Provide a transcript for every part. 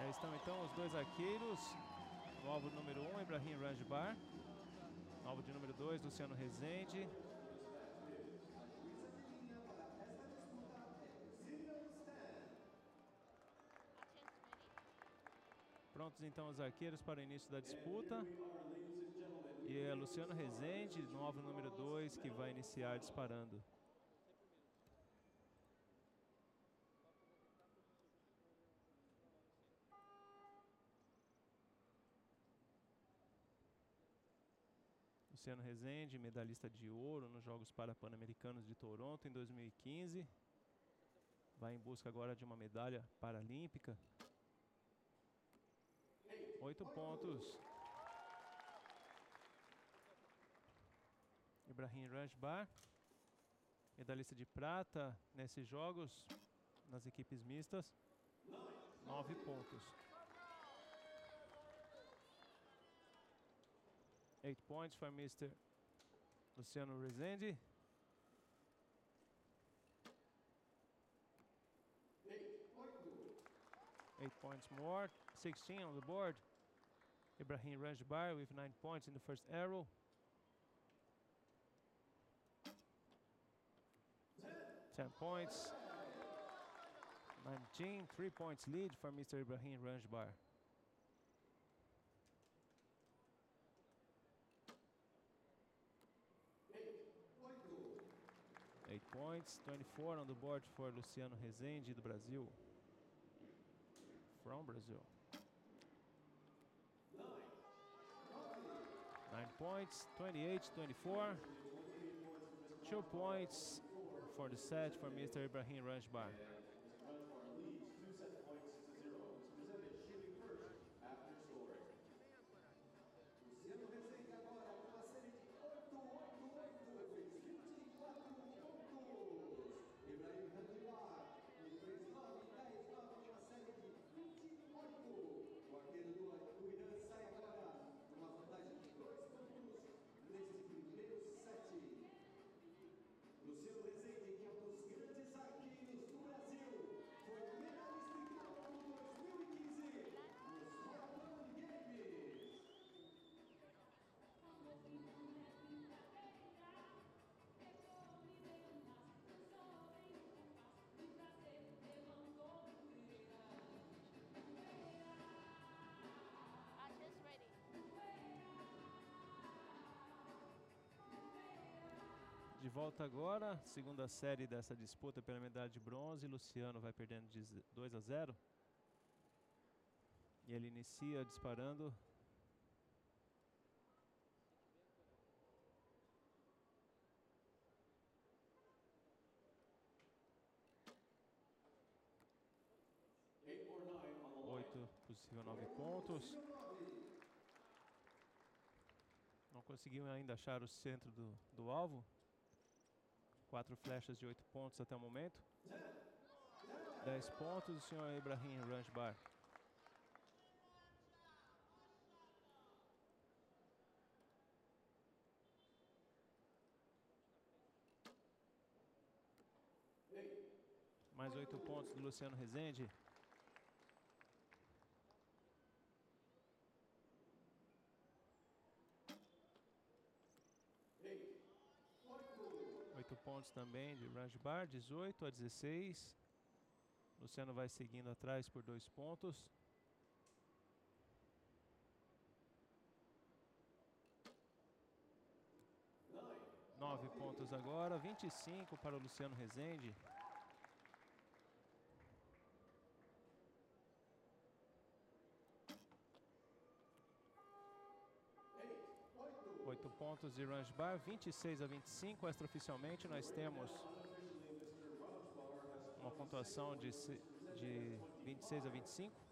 Aí estão então os dois arqueiros. No alvo número 1, um, Ibrahim Rajbar. No alvo de número 2, Luciano Rezende. Prontos então os arqueiros para o início da disputa. E é Luciano Rezende, no alvo número 2, que vai iniciar disparando. Luciano Rezende, medalhista de ouro nos Jogos Parapan-Americanos de Toronto em 2015. Vai em busca agora de uma medalha paralímpica. Oito pontos. Ibrahim Rajbar, medalhista de prata nesses jogos, nas equipes mistas. Nove pontos. Eight points for Mr. Luciano Rezende. Eight points more. 16 on the board. Ibrahim Rajbar with nine points in the first arrow. 10 points. 19, three points lead for Mr. Ibrahim Ranjbar. Points, 24 on the board for Luciano Rezende do Brasil. From Brazil. Nine points, 28, 24. Two points for the set for Mr. Ibrahim Ranjbar. Volta agora, segunda série dessa disputa pela medalha de bronze. Luciano vai perdendo de 2 a 0. E ele inicia disparando. Oito, possível nove pontos. Não conseguiu ainda achar o centro do, do alvo. Quatro flechas de oito pontos até o momento. Dez pontos o senhor Ibrahim Ranjbar. Mais oito pontos do Luciano Rezende. Pontos também de Rajbar, 18 a 16. Luciano vai seguindo atrás por dois pontos. Nove pontos agora, 25 para o Luciano Rezende. Pontos de Ranjbar, 26 a 25. Extraoficialmente, nós temos uma pontuação de, de 26 a 25.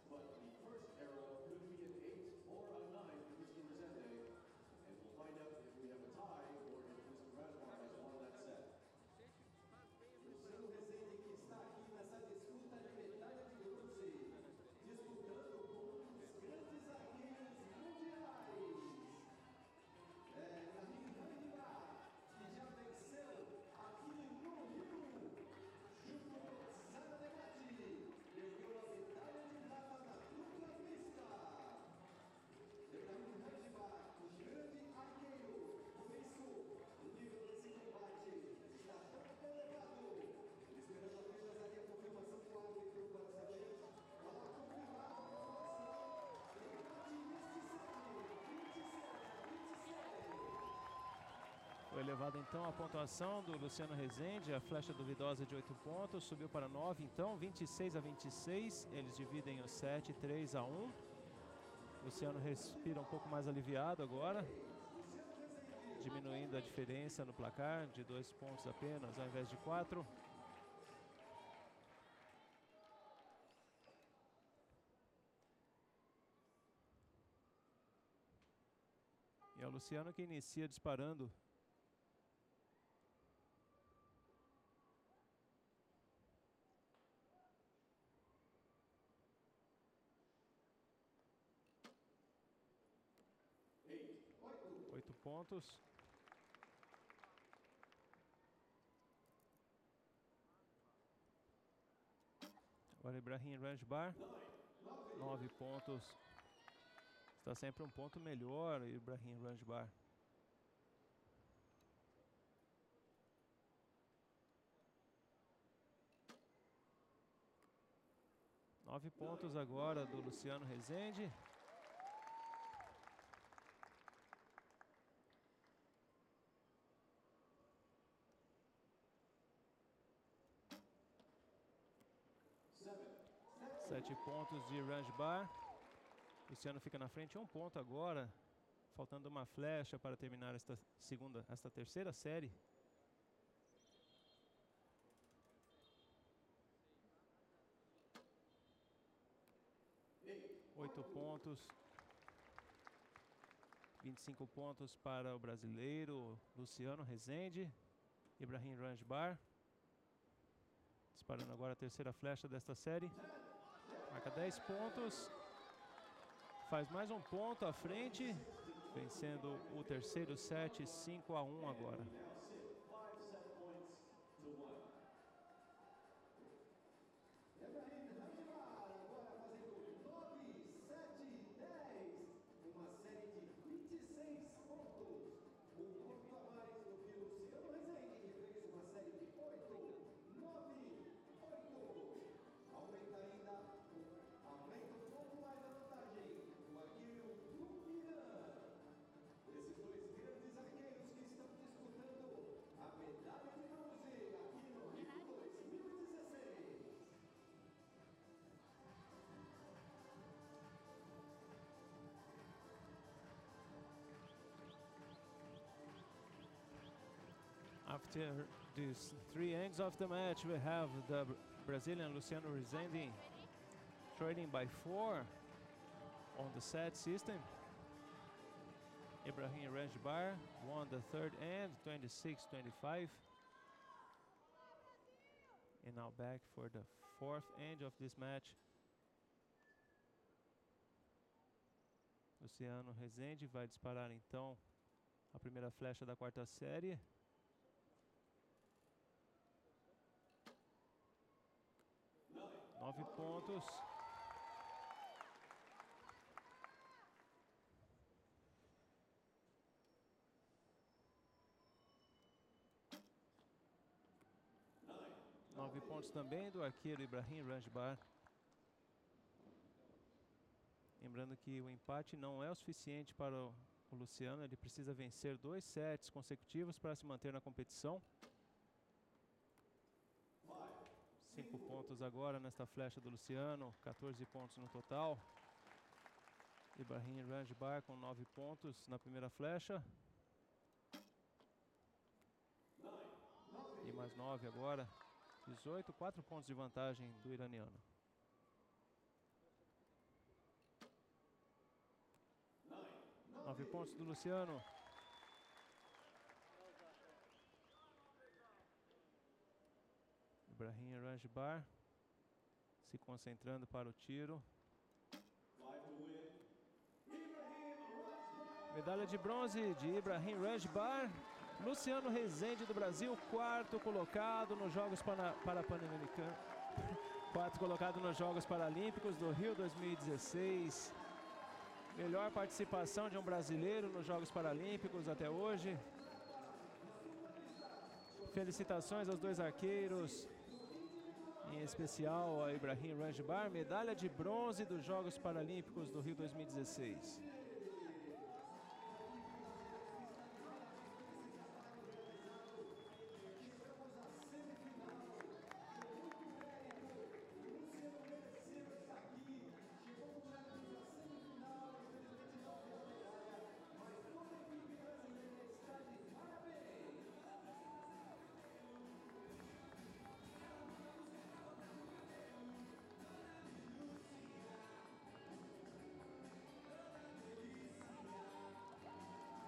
Revelada então a pontuação do Luciano Rezende, a flecha duvidosa de 8 pontos, subiu para 9 então, 26 a 26, eles dividem o 7, 3 a 1. Luciano respira um pouco mais aliviado agora, diminuindo a diferença no placar de dois pontos apenas ao invés de quatro. E é o Luciano que inicia disparando. Oito pontos. Agora Ibrahim Ranjbar. Nove pontos. Está sempre um ponto melhor, Ibrahim Ranjbar. Nove pontos agora do Luciano Rezende. Sete pontos de Ranjbar. Luciano fica na frente um ponto agora, faltando uma flecha para terminar esta segunda, esta terceira série. Oito pontos. 25 pontos para o brasileiro Luciano Rezende. Ibrahim Ranjbar. Disparando agora a terceira flecha desta série. Marca 10 pontos. Faz mais um ponto à frente, vencendo o terceiro set 5 a 1 agora. After these three ends of the match, we have the Brazilian Luciano Rezende trading by four on the set system. Ibrahim Rajbar won the third end, 26-25. And now back for the fourth end of this match. Luciano Rezende vai disparar então a primeira flecha da quarta série. Nove pontos. Nove pontos também do arqueiro Ibrahim Ranjbar. Lembrando que o empate não é o suficiente para o, Luciano, ele precisa vencer dois sets consecutivos para se manter na competição. Cinco pontos agora nesta flecha do Luciano, 14 pontos no total. Ibrahim Ranjbar com 9 pontos na primeira flecha. E mais 9 agora. 18, 4 pontos de vantagem do iraniano. Nove pontos do Luciano. Ibrahim Ranjbar se concentrando para o tiro. Medalha de bronze de Ibrahim Ranjbar. Luciano Rezende do Brasil, quarto colocado nos Jogos para, para Pan-Americanos. Quarto colocado nos Jogos Paralímpicos do Rio 2016. Melhor participação de um brasileiro nos Jogos Paralímpicos até hoje. Felicitações aos dois arqueiros, em especial a Ibrahim Ranjbar, medalha de bronze dos Jogos Paralímpicos do Rio 2016.